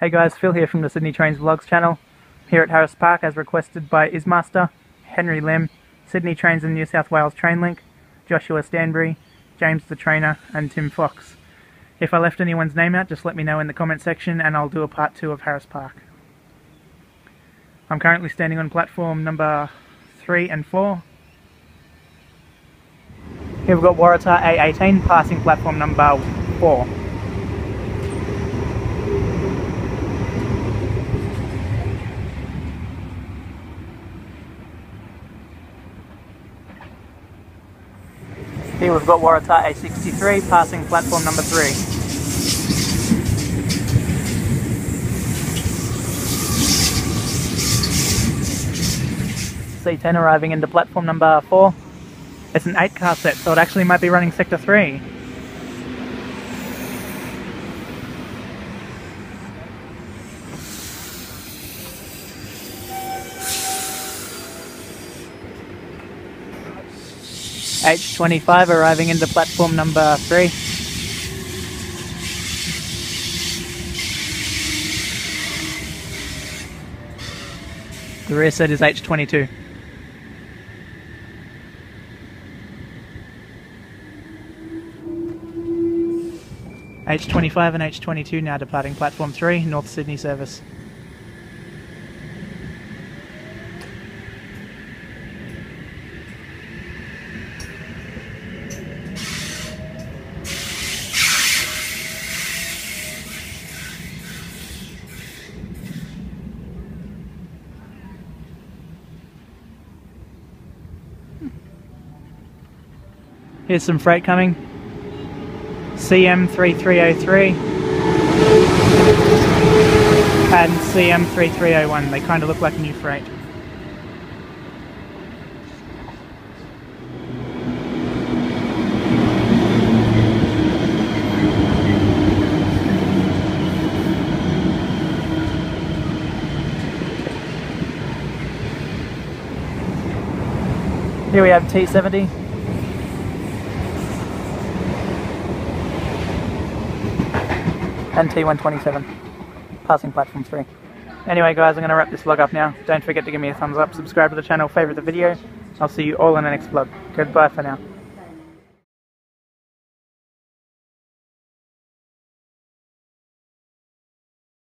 Hey guys, Phil here from the Sydney Trains Vlogs channel. Here at Harris Park as requested by Ismaster, Henry Lim, Sydney Trains and New South Wales Trainlink, Joshua Stanbury, James the Trainer and Tim Fox. If I left anyone's name out, just let me know in the comment section and I'll do a part 2 of Harris Park. I'm currently standing on platform number 3 and 4. Here we've got Waratah A18 passing platform number 4. Here we've got Waratah A63 passing platform number 3. C10 arriving into platform number 4. It's an 8 car set, so it actually might be running sector 3. H25 arriving into platform number 3. The rear set is H22. H25 and H22 now departing platform 3, North Sydney service. Here's some freight coming. CM3303 and CM3301. They kind of look like new freight. Here we have T70. And T127, passing platform 3. Anyway guys, I'm going to wrap this vlog up now. Don't forget to give me a thumbs up, subscribe to the channel, favourite the video. I'll see you all in the next vlog. Goodbye for now.